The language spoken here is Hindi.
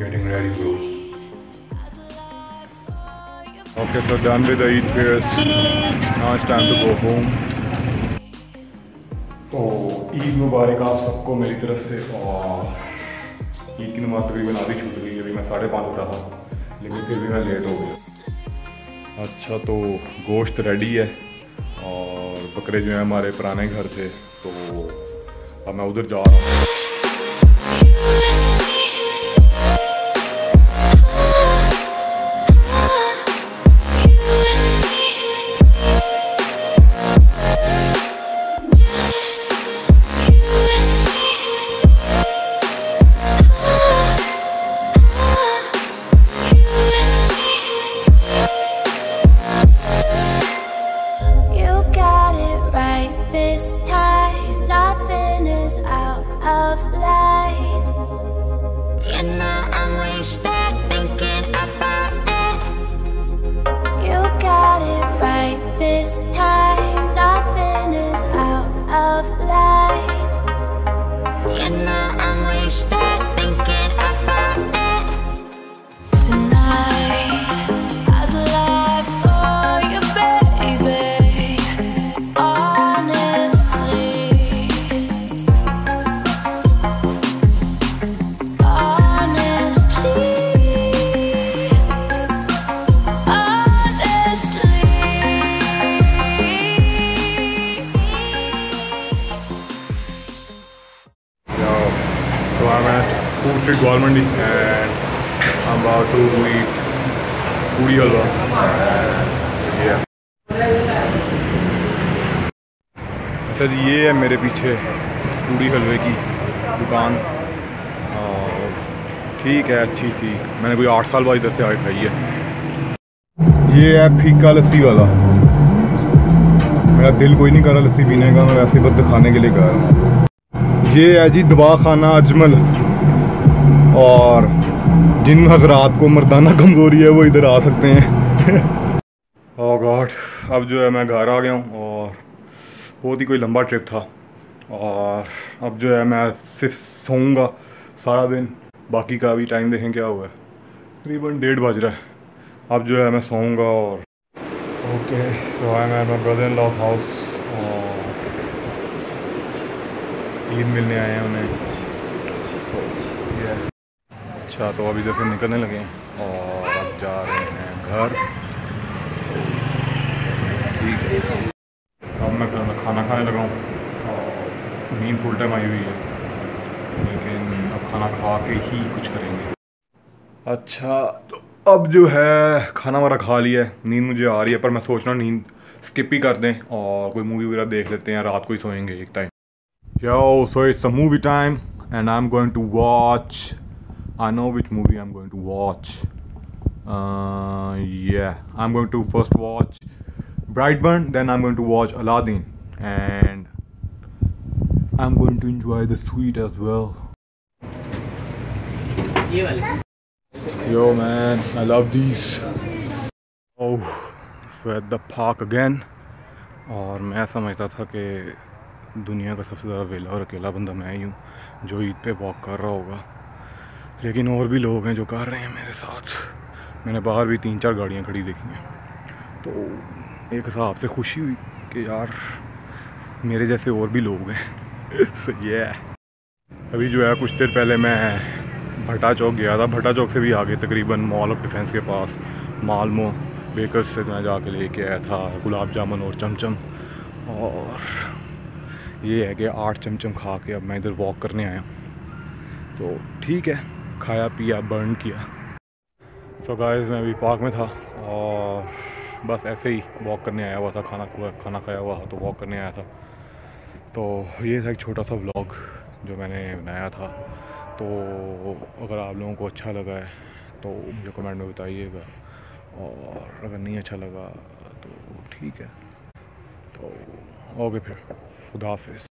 getting ready bro Okay, so done with the eat prayers. Now it's time to go home. तो ईद मुबारक आप सबको मेरी तरफ़ से और ईद की नमाज़ तकरीबन आधी छूट गई अभी मैं साढ़े पाँच उठा था लेकिन फिर भी मैं लेट हो गया अच्छा तो गोश्त रेडी है और बकरे जो हैं हमारे पुराने घर थे तो अब मैं उधर जा रहा हूँ Food Street Gwalmandi and I'm about to eat puri. Yeah. अच्छा जी, ये है मेरे पीछे पूड़ी हलवे की दुकान। ठीक है, अच्छी थी। मैंने कोई आठ साल बाद इधर से आए खाई है। ये है फीका लस्सी वाला। मेरा दिल कोई नहीं कर रहा लस्सी पीने का, मैं वैसे बस दिखाने के लिए कर रहा हूँ। ये है जी दवा खाना अजमल। और जिन हजरात को मर्दाना कमज़ोरी है, वो इधर आ सकते हैं। ओह गॉड अब जो है मैं घर आ गया हूँ और बहुत ही कोई लंबा ट्रिप था। और अब जो है मैं सिर्फ़ सोऊँगा सारा दिन, बाकी का भी टाइम देखें क्या हुआ है। तकरीबन डेढ़ बज रहा है। अब जो है मैं सोऊँगा और okay so I am my brother in law's house और ईद मिलने आए हैं उन्हें। तो है। अच्छा तो अभी जैसे निकलने लगे हैं और अब जा रहे हैं घर। ठीक है। अब मैं खाना खाने लगा हूँ नींद फुल टाइम आई हुई है। लेकिन अब खाना खा के ही कुछ करेंगे। अच्छा तो अब जो है खाना वारा खा लिया है। नींद मुझे आ रही है पर मैं सोच रहा हूँ नींद स्किप ही कर दें और कोई मूवी वगैरह देख लेते हैं रात को ही सोएँगे एक time Yo, so it's a movie time, and I'm going to watch. I know which movie I'm going to watch. Uh, yeah, I'm going to first watch Brightburn, then I'm going to watch Aladdin, and I'm going to enjoy the sweet as well. Yo, man, I love these. Oh, so at the park again. और मैं समझता था कि दुनिया का सबसे ज़्यादा वेला और अकेला बंदा मैं ही हूँ जो ईद पे वॉक कर रहा होगा लेकिन और भी लोग हैं जो कर रहे हैं मेरे साथ। मैंने बाहर भी तीन चार गाड़ियाँ खड़ी देखी हैं। तो एक हिसाब से खुशी हुई कि यार, मेरे जैसे और भी लोग हैं। so है। अभी जो है, कुछ देर पहले मैं भट्टा चौक गया था। भट्टा चौक से भी आगे तकरीबन मॉल ऑफ़ डिफेंस के पास मालमो बेकर्स से मैं जाके लेके आया था, गुलाब जामुन और चमचम। और ये है कि आठ चमचम खा के अब मैं इधर वॉक करने आया। तो ठीक है। खाया, पिया बर्न किया। सो so गाइस मैं अभी पार्क में था और बस ऐसे ही वॉक करने आया हुआ था, खाना खुआ, खाना खाया हुआ तो वॉक करने आया था। तो ये था एक छोटा सा व्लॉग जो मैंने बनाया था। तो अगर आप लोगों को अच्छा लगा है तो मुझे कमेंट में बताइएगा। और अगर नहीं अच्छा लगा तो ठीक है। तो ओके फिर। खुदा हाफिज़।